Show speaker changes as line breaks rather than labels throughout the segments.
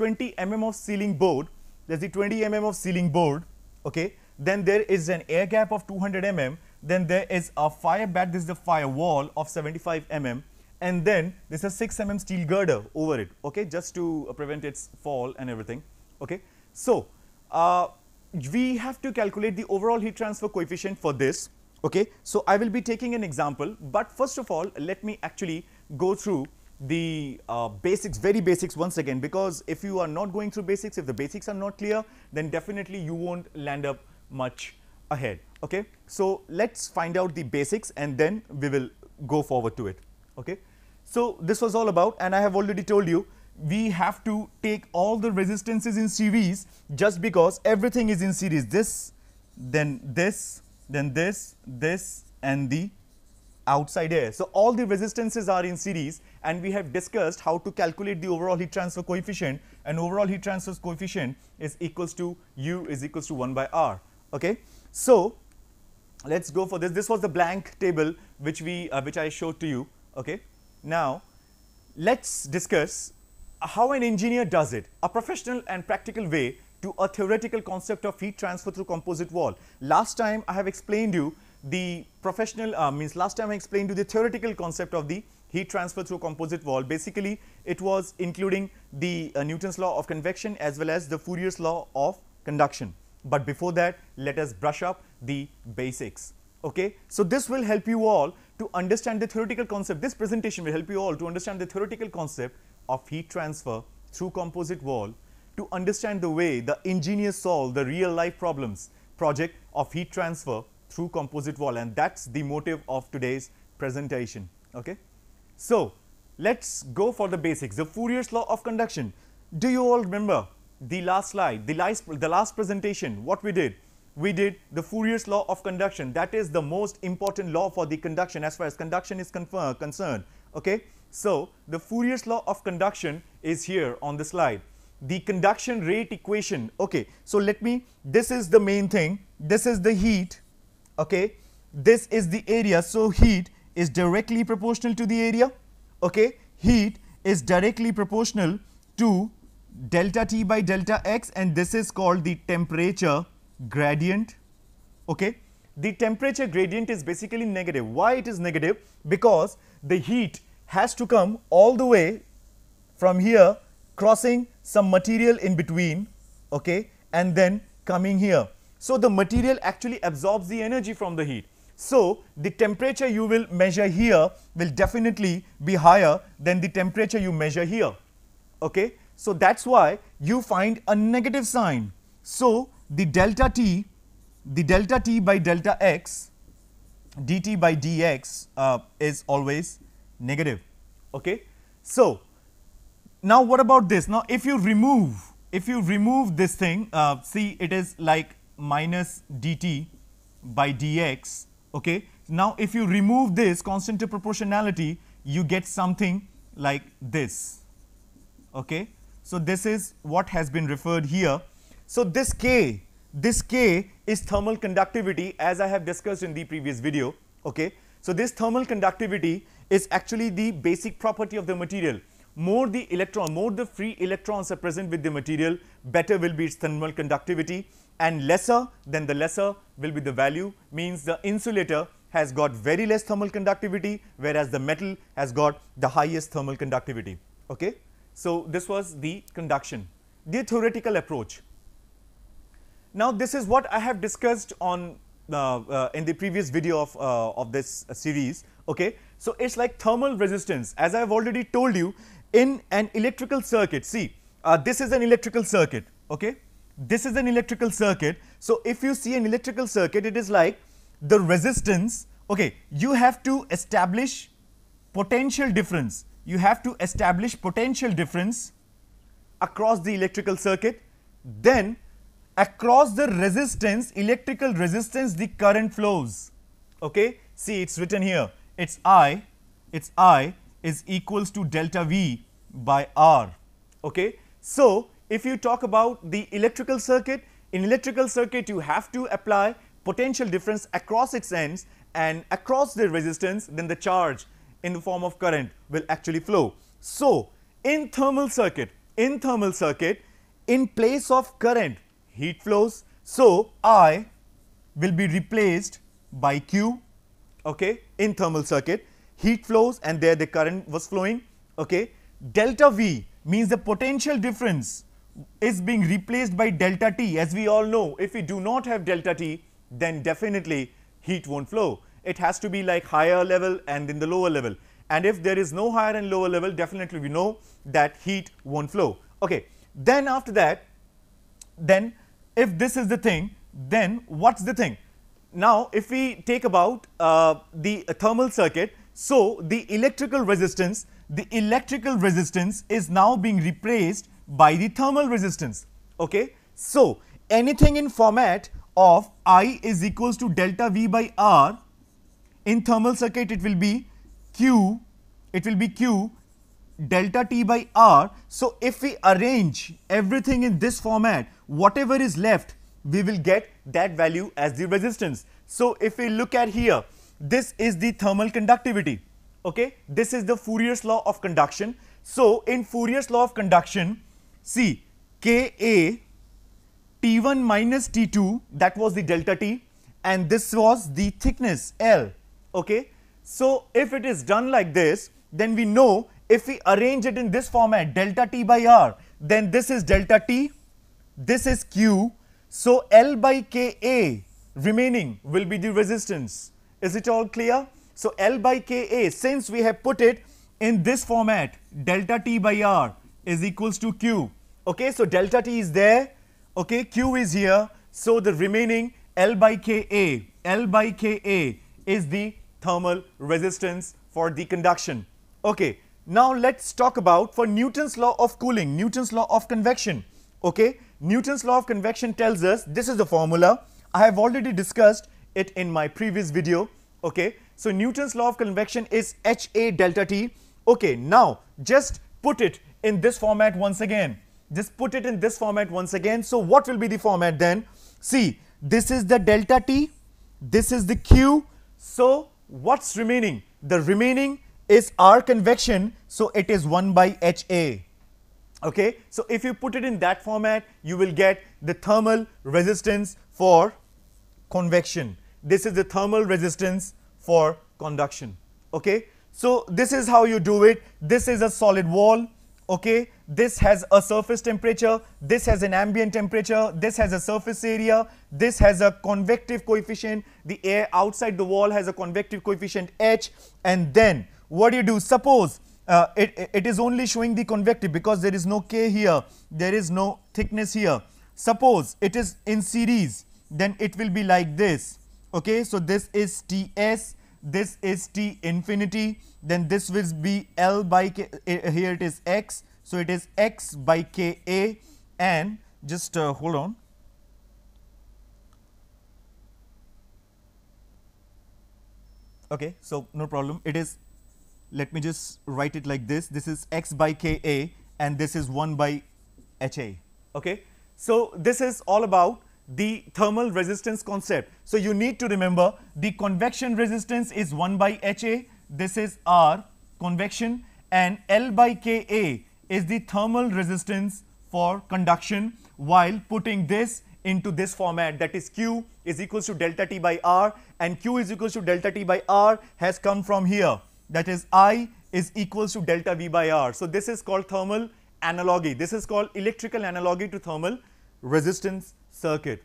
20 mm of ceiling board, there's the 20 mm of ceiling board, okay. Then there is an air gap of 200 mm, then there is a fire bat, this is the fire wall of 75 mm, and then there's a 6 mm steel girder over it, okay, just to uh, prevent its fall and everything, okay. So, uh, we have to calculate the overall heat transfer coefficient for this, okay. So, I will be taking an example, but first of all, let me actually go through the uh, basics, very basics once again, because if you are not going through basics, if the basics are not clear, then definitely you won't land up much ahead, okay. So, let us find out the basics and then we will go forward to it, okay. So, this was all about and I have already told you we have to take all the resistances in series just because everything is in series this then this then this this and the outside air. So, all the resistances are in series and we have discussed how to calculate the overall heat transfer coefficient and overall heat transfer coefficient is equals to U is equals to 1 by R. Okay. So, let us go for this. This was the blank table which we uh, which I showed to you. Okay. Now, let us discuss how an engineer does it, a professional and practical way to a theoretical concept of heat transfer through composite wall. Last time I have explained you the professional uh, means last time I explained you the theoretical concept of the heat transfer through composite wall. Basically, it was including the uh, Newton's law of convection as well as the Fourier's law of conduction. But before that, let us brush up the basics. Okay. So, this will help you all to understand the theoretical concept. This presentation will help you all to understand the theoretical concept of heat transfer through composite wall to understand the way the engineers solve the real life problems project of heat transfer through composite wall and that is the motive of today's presentation. Okay. So, let us go for the basics the Fourier's law of conduction. Do you all remember the last slide the last, the last presentation what we did? We did the Fourier's law of conduction that is the most important law for the conduction as far as conduction is concerned. Okay. So, the Fourier's law of conduction is here on the slide the conduction rate equation okay so let me this is the main thing this is the heat okay? This is the area so heat is directly proportional to the area okay? Heat is directly proportional to delta T by delta X and this is called the temperature gradient okay? The temperature gradient is basically negative. Why it is negative? Because the heat has to come all the way from here crossing some material in between okay? And then coming here. So, the material actually absorbs the energy from the heat. So, the temperature you will measure here will definitely be higher than the temperature you measure here. Okay. So, that is why you find a negative sign. So, the delta T, the delta T by delta x dt by dx uh, is always negative. Okay. So, now what about this? Now, if you remove, if you remove this thing, uh, see it is like minus dt by dx. Okay. Now, if you remove this constant to proportionality, you get something like this. Okay. So, this is what has been referred here. So, this K, this K is thermal conductivity as I have discussed in the previous video. Okay. So, this thermal conductivity is actually the basic property of the material. More the electron, more the free electrons are present with the material, better will be its thermal conductivity and lesser than the lesser will be the value means the insulator has got very less thermal conductivity whereas the metal has got the highest thermal conductivity. Okay. So, this was the conduction, the theoretical approach. Now, this is what I have discussed on uh, uh, in the previous video of, uh, of this series. Okay. So, it is like thermal resistance as I have already told you in an electrical circuit. See uh, this is an electrical circuit okay? This is an electrical circuit. So if you see an electrical circuit it is like the resistance okay you have to establish potential difference. You have to establish potential difference across the electrical circuit. Then across the resistance electrical resistance the current flows. Okay? See it's written here. It's i it's i is equals to delta V by R. Okay. So, if you talk about the electrical circuit, in electrical circuit you have to apply potential difference across its ends and across the resistance then the charge in the form of current will actually flow. So, in thermal circuit, in thermal circuit in place of current heat flows. So, I will be replaced by Q okay, in thermal circuit heat flows and there the current was flowing okay. Delta V means the potential difference is being replaced by delta T as we all know if we do not have delta T then definitely heat won't flow. It has to be like higher level and in the lower level and if there is no higher and lower level definitely we know that heat won't flow. Okay. Then after that then if this is the thing then what's the thing? Now if we take about uh, the thermal circuit so the electrical resistance the electrical resistance is now being replaced by the thermal resistance okay. So anything in format of I is equals to delta V by R in thermal circuit it will be Q, it will be Q delta T by R. So, if we arrange everything in this format, whatever is left, we will get that value as the resistance. So, if we look at here, this is the thermal conductivity. Okay, This is the Fourier's law of conduction. So, in Fourier's law of conduction, see Ka T1 minus T2 that was the delta T and this was the thickness L. Okay. So, if it is done like this then we know if we arrange it in this format delta T by R then this is delta T, this is Q. So, L by Ka remaining will be the resistance. Is it all clear? So, L by Ka since we have put it in this format delta T by R is equals to Q. Okay, so delta T is there. Okay q is here. So the remaining l by ka l by ka is the thermal resistance for the conduction. Okay now let's talk about for newton's law of cooling newton's law of convection. Okay newton's law of convection tells us this is the formula. I have already discussed it in my previous video okay so newton's law of convection is ha delta t okay now just put it in this format once again just put it in this format once again. So, what will be the format then? See, this is the delta t, this is the q. So, what's remaining? The remaining is R convection. So, it is 1 by HA. Okay. So, if you put it in that format, you will get the thermal resistance for convection. This is the thermal resistance for conduction. Okay. So, this is how you do it. This is a solid wall. Okay? This has a surface temperature. This has an ambient temperature. This has a surface area. This has a convective coefficient. The air outside the wall has a convective coefficient h. And then what do you do? Suppose uh, it, it is only showing the convective because there is no k here. There is no thickness here. Suppose it is in series then it will be like this okay so this is ts this is T infinity, then this will be L by K, uh, here it is x. So, it is x by K A and just uh, hold on. Okay, so no problem. It is, let me just write it like this. This is x by K A and this is 1 by H A. Okay. So, this is all about the thermal resistance concept. So, you need to remember the convection resistance is 1 by HA, this is R convection and L by Ka is the thermal resistance for conduction while putting this into this format that is Q is equals to delta T by R and Q is equals to delta T by R has come from here that is I is equals to delta V by R. So, this is called thermal analogy. This is called electrical analogy to thermal resistance circuit.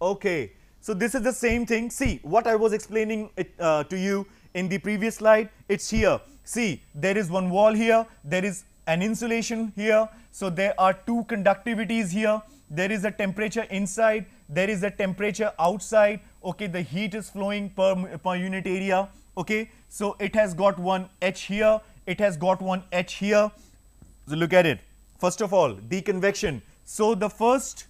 Okay. So, this is the same thing. See what I was explaining it, uh, to you in the previous slide, it is here. See, there is one wall here, there is an insulation here. So, there are two conductivities here. There is a temperature inside, there is a temperature outside. Okay, the heat is flowing per, per unit area. Okay, so it has got one H here, it has got one H here. So, look at it. First of all, deconvection. So, the first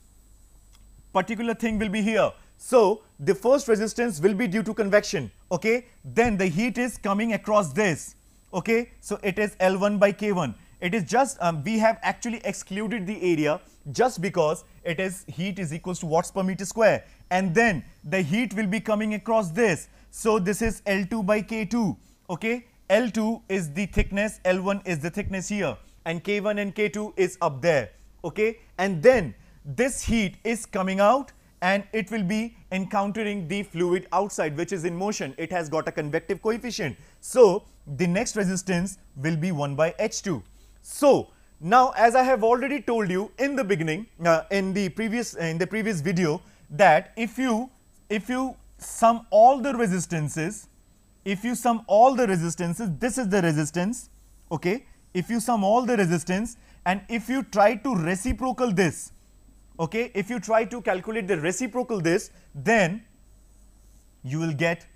particular thing will be here. So, the first resistance will be due to convection, okay. Then the heat is coming across this, okay. So, it is L1 by K1. It is just, um, we have actually excluded the area just because it is heat is equals to watts per meter square. And then the heat will be coming across this. So, this is L2 by K2, okay. L2 is the thickness, L1 is the thickness here, and K1 and K2 is up there. Okay. And then this heat is coming out and it will be encountering the fluid outside which is in motion. It has got a convective coefficient. So, the next resistance will be 1 by H2. So, now as I have already told you in the beginning uh, in the previous in the previous video that if you if you sum all the resistances if you sum all the resistances this is the resistance okay if you sum all the resistance and if you try to reciprocal this okay if you try to calculate the reciprocal this then you will get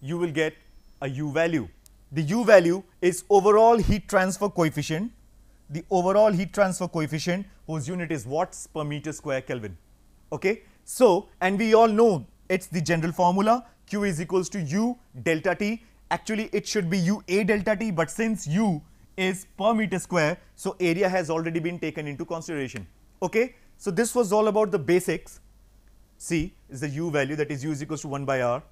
you will get a u value. The u value is overall heat transfer coefficient. The overall heat transfer coefficient whose unit is watts per meter square kelvin. Okay? So and we all know it's the general formula. Q is equals to u delta t. Actually it should be u a delta t but since u is per meter square so area has already been taken into consideration. Okay? So this was all about the basics. C is the u value that is u is equals to 1 by r